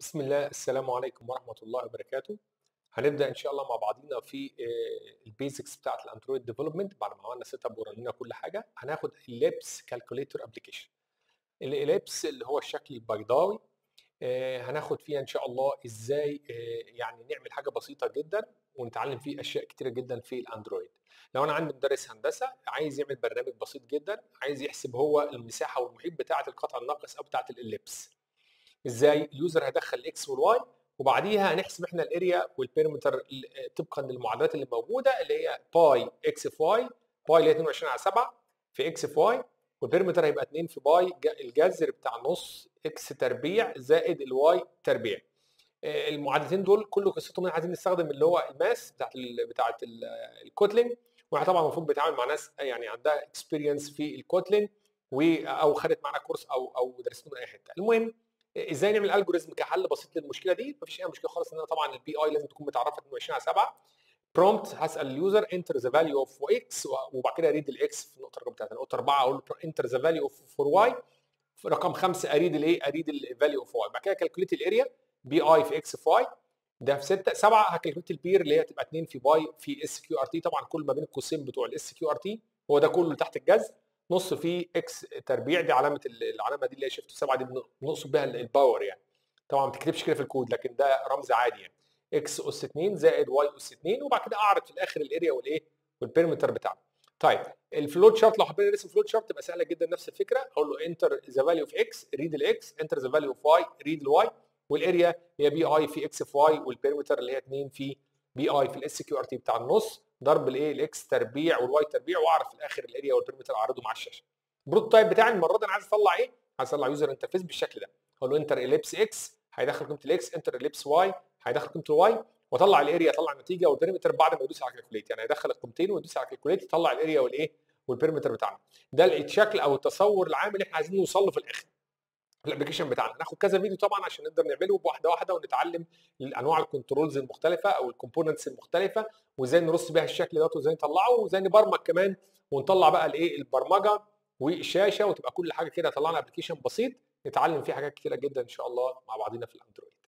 بسم الله السلام عليكم ورحمة الله وبركاته. هنبدأ إن شاء الله مع بعضينا في ال basics بتاعت ال Android development بعد ما عملنا set up ورنينا كل حاجة. هناخد ال ellipse calculator application ال ellipse اللي هو الشكل البيضاوي آه، هناخد فيها إن شاء الله إزاي آه، يعني نعمل حاجة بسيطة جدا ونتعلم فيه أشياء كتيرة جدا في ال Android لو أنا عندي مدرس هندسة عايز يعمل برنامج بسيط جدا عايز يحسب هو المساحة والمحيط بتاعة القطع الناقص أو بتاعة ال ellipse إزاي ال user هيدخل ال X وال Y وبعديها هنحسب إحنا ال area وال perimeter طبقا للمعادلات اللي موجودة اللي هي pi X في Y pi اللي هي 22 على 7 في X في Y وال perimeter هيبقى 2 في pi الجذر بتاع نص X تربيع زائد ال Y تربيع. المعادلتين دول كل قصتهم إن عايزين نستخدم اللي هو ال math بتاعت بتاعت ال Kotlin وإحنا طبعا المفروض بنتعامل مع ناس يعني عندها experience في ال Kotlin أو خدت معانا كورس أو أو درست من أي حتة. المهم إزاي نعمل algorithm كحل بسيط للمشكلة دي؟ مفيش أي مشكلة خالص إن أنا طبعا ال PI لازم تكون متعرفه 22 على 7 prompt هسأل اليوزر enter the value of X وبعد كده أ read ال X في النقطة رقم 3 النقطه 4 أقول enter the value of for Y رقم 5 أ read الايه أ read ال value of Y بعد كده calculate ال area PI في X في Y ده في 6 7 ه calculate ال per اللي هي تبقى 2 في PI في SQRT طبعا كل ما بين القوسين بتوع ال SQRT هو ده كله تحت الجذر نص في X تربيع دي علامة العلامة دي اللي هي shift 7 دي بنقصد بها ال power يعني. طبعا ما بتكتبش كده في الكود لكن ده رمز عادي يعني. X أس 2 زائد Y أس 2 وبعد كده أعرض في الآخر ال area والإيه وال perimeter بتاعنا طيب ال flowchart لو حبينا نرسم flowchart تبقى سهلة جدا نفس الفكرة. أقول له enter the value of X read ال X enter the value of Y read ال Y وال area هي PI في X في Y وال perimeter اللي هي 2 في PI في ال SQRT بتاع النص. ضرب الايه؟ الاكس تربيع والواي تربيع واعرف في الآخر الاريا والبيرمتر اعرضه مع الشاشه. ال prototype بتاعي المره دي أنا عايز اطلع إيه؟ عايز اطلع user interface بالشكل ده. أقول له enter ellipse X هيدخل قيمة ال X enter ellipse Y هيدخل قيمة ال Y واطلع ال area اطلع النتيجه وال perimeter بعد ما يدوس على calculate يعني هيدخل القيمتين ويدوس على calculate يطلع ال area والايه؟ وال perimeter بتاعنا. ده الشكل أو التصور العام اللي إحنا عايزين نوصل له في الآخر. ال application بتاعنا. هناخد كذا فيديو طبعا عشان نقدر نعمله واحدة واحدة ونتعلم انواع ال controls المختلفة أو ال components المختلفة وإزاي نرص بيها الشكل ده وإزاي نطلعه وإزاي نبرمج كمان ونطلع بقى الإيه البرمجة والشاشة وتبقى كل حاجة كده طلعنا application بسيط نتعلم فيه حاجات كتيرة جدا إن شاء الله مع بعضينا في الأندرويد.